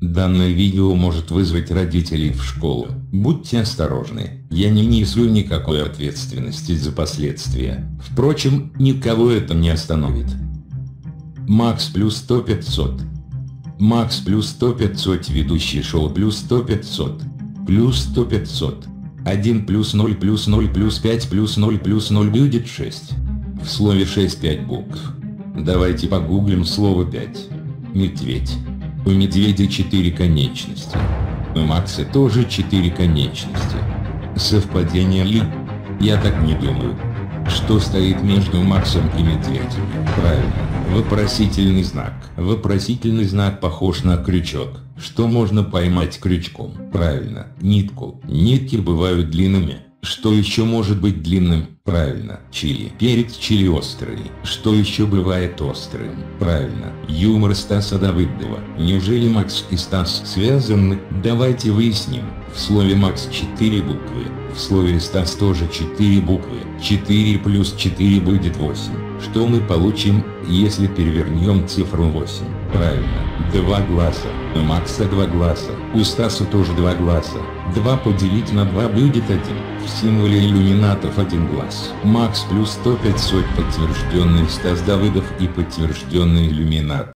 Данное видео может вызвать родителей в школу. Будьте осторожны, я не несу никакой ответственности за последствия. Впрочем, никого это не остановит. Макс плюс 100 500. Макс плюс 100 500 ведущий шоу плюс 100 500. Плюс 100 500. 1 плюс 0 плюс 0 плюс 5 плюс 0 плюс 0 будет 6. В слове 6 5 букв. Давайте погуглим слово 5. Медведь. У медведя 4 конечности. У Макса тоже 4 конечности. Совпадение ли? Я так не думаю. Что стоит между Максом и медведем? Правильно, вопросительный знак. Вопросительный знак похож на крючок. Что можно поймать крючком? Правильно, нитку. Нитки бывают длинными. Что еще может быть длинным? Правильно, чили. Перец чили острый. Что еще бывает острым? Правильно, юмор Стаса Давыдова. Неужели Макс и Стас связаны? Давайте выясним. В слове Макс 4 буквы. В слове Стас тоже 4 буквы. 4 плюс 4 будет 8. Что мы получим, если перевернем цифру 8? Правильно, два глаза. У Макса два глаза. У Стаса тоже два глаза. 2 поделить на 2 будет 1. В символе иллюминатов один глаз. Макс плюс 100 500 подтвержденный Стас Давыдов и подтвержденный иллюминат.